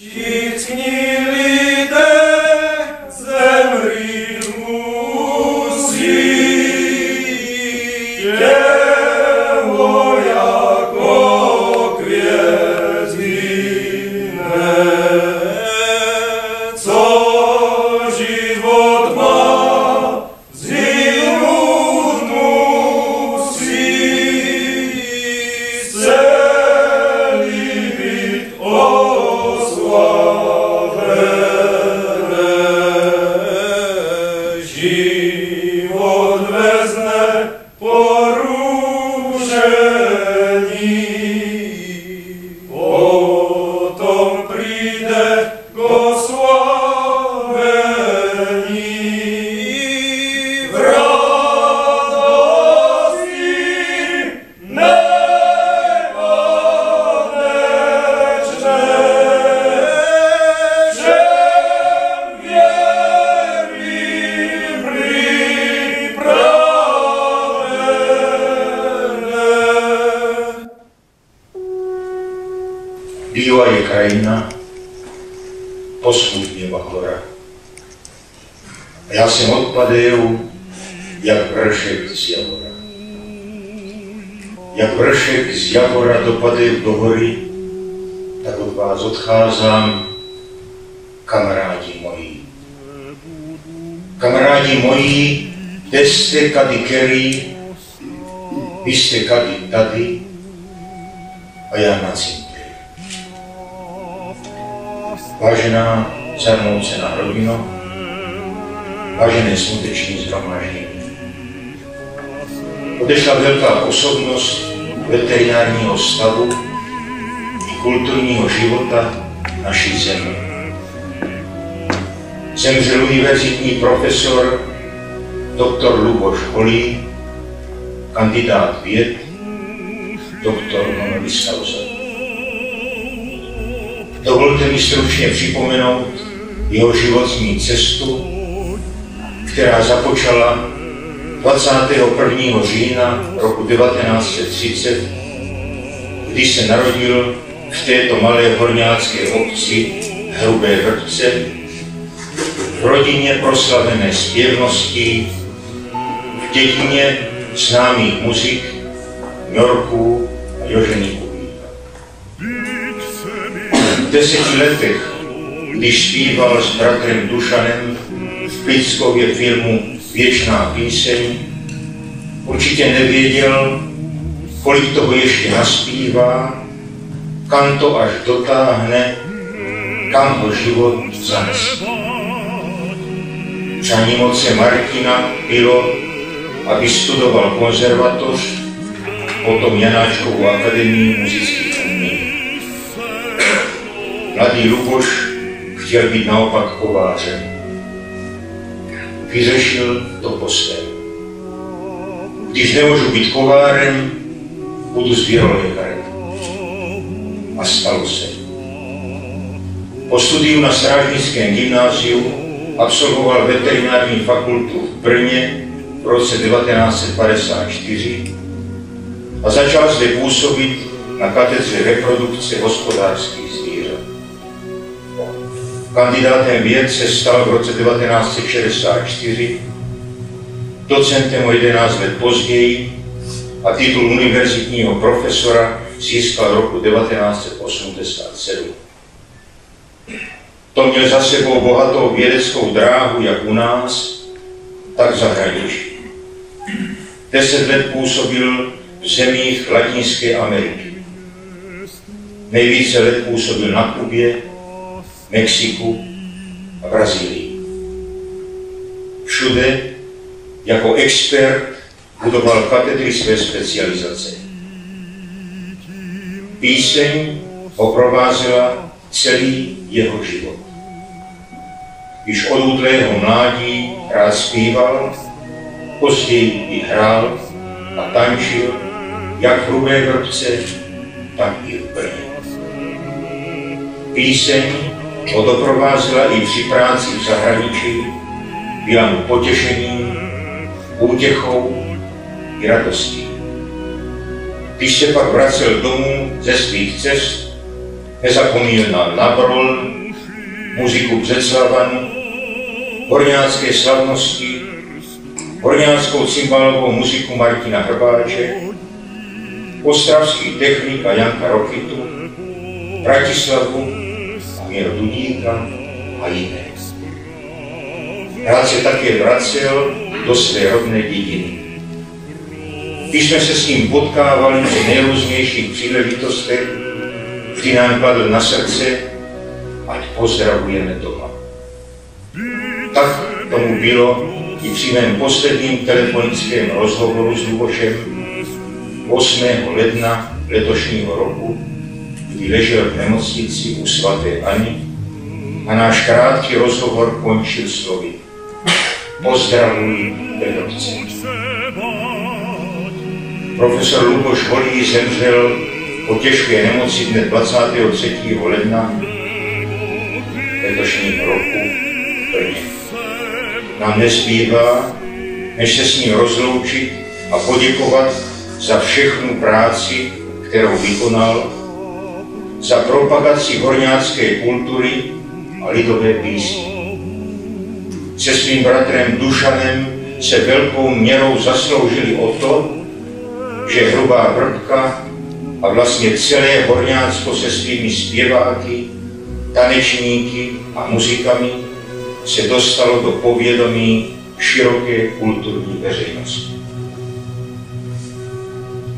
Щит книг. Amen. krajina, poslušnjeva hora. já jsem odpadel, jak pršek z javora. Jak pršek z javora dopadl do hory, tak od vás odcházám, kamarádi moji. Kamarádi moji, kde jste kady kerý, vy jste kady tady a já na zim. Vážená zarmoucená rodino, vážené smuteční zhromaždění. Odešla velká osobnost veterinárního stavu i kulturního života naší země. Zemřel univerzitní profesor doktor Luboš Holý, kandidát věd, doktor Manovi causa. 21. října roku 1930, když se narodil v této malé horňácké obci Hrubé Vrbce, v rodině proslavené zpěvností, v dědině známých muzik, Yorku a Joženy Kubíka. Deseti letech, když zpíval s bratrem Dušanem v Plickově filmu Věčná píseň, určitě nevěděl, kolik toho ještě naspívá, kam to až dotáhne, kam ho život zanese. Přání moce Martina bylo, aby studoval konzervatoř, potom Janáčkovou akademii muzických. Mladý Luboš chtěl být naopak kovářem. Vyřešil to po svém. Když nemůžu být kovárem, budu zvěrolékarem. A stalo se. Po studiu na Strážnickém gymnáziu absolvoval veterinární fakultu v Brně v roce 1954 a začal zde působit na katedře reprodukce hospodářských zvířat. Kandidátem věd se stal v roce 1964 docentem o 11 let později a titul univerzitního profesora získal roku 1987. To měl za sebou bohatou vědeckou dráhu jak u nás, tak v zahraničí. Deset let působil v zemích Latinské Ameriky. Nejvíce let působil na Kubě, Mexiku a Brazílii. Všude jako expert budoval katedry své specializace. Píseň ho provázela celý jeho život. Již od útlého mládí rád zpíval, později i hrál a tančil jak v Hrubé Vrbce, tak i v Brně. Píseň ho doprovázela i při práci v zahraničí, byla mu potěšením útěchou i radostí. Když se pak vracel domů ze svých cest, Nezapomínají na Nabrol, muziku Břeclavanu, horňácké slavnosti, horňáckou cymbálovou muziku Martina Hrbáče, ostravský technika Janka Rokitu, Bratislavu Míro Dudíka a jiné. Rád se také vracel do své rodné dědiny. Když jsme se s ním potkávali při nejrůznějších příležitostech, vždy nám kladl na srdce, ať pozdravujeme doma. Tak tomu bylo i při mém posledním telefonickém rozhovoru s Lubošem 8. ledna letošního roku, kdy ležel v nemocnici u svaté Ani a náš krátký rozhovor končil slovy. Pozdravuji Bedovce. Profesor Luboš Holý zemřel po těžké nemoci dne 23. ledna letošního roku Brně. Nám nezbývá, než se s ním rozloučit a poděkovat za všechnu práci, kterou vykonal, za propagaci horňácké kultury a lidové písně. Se svým bratrem Dušanem se velkou měrou zasloužili o to, že hrubá vrbka a vlastně celé Horňácko se svými zpěváky, tanečníky a muzikami se dostalo do povědomí široké kulturní veřejnosti.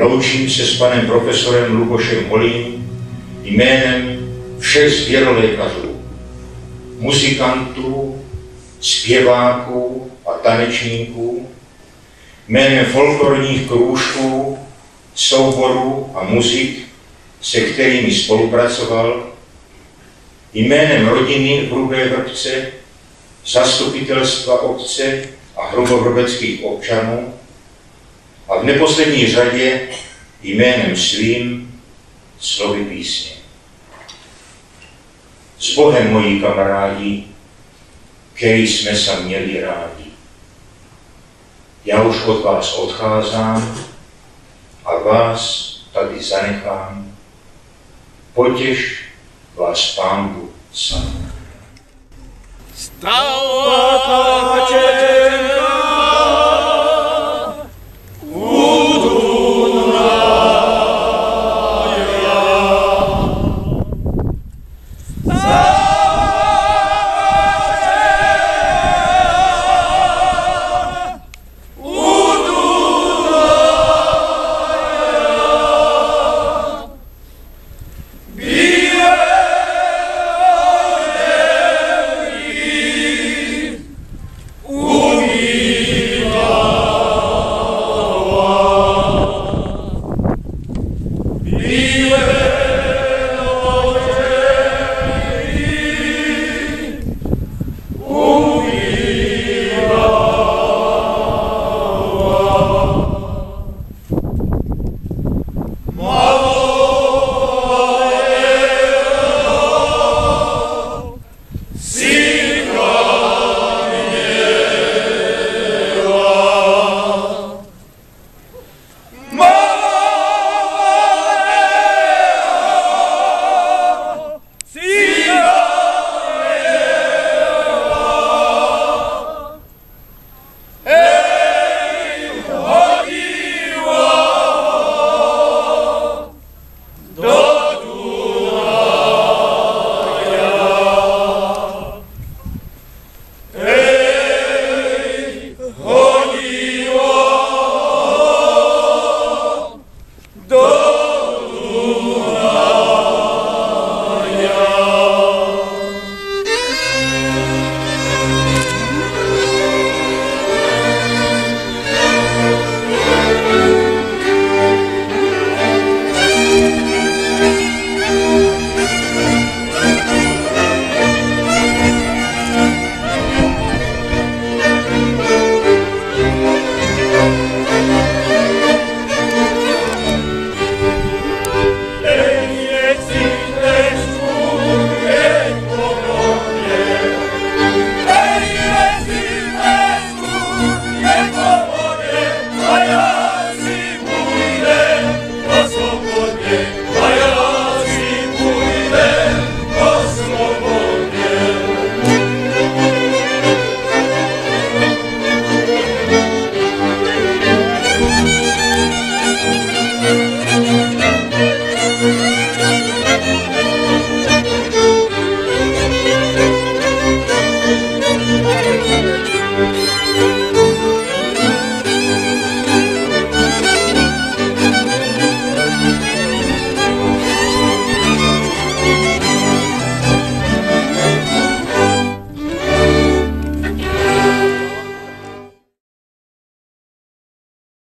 Loučím se s panem profesorem Lubošem Holým jménem všech zvěrolékařů, muzikantů, zpěváků a tanečníků, jménem folklorních kroužků, souborů a muzik, se kterými spolupracoval, jménem rodiny Hrubé Vrbce, zastupitelstva obce a hrubovrbeckých občanů a v neposlední řadě jménem svým slovy písně. S Bohem, moji kamarádi, který jsme se měli rádi. Já už od vás odcházám a vás tady zanechám. Potěž vás Pán Bůh sám. Stała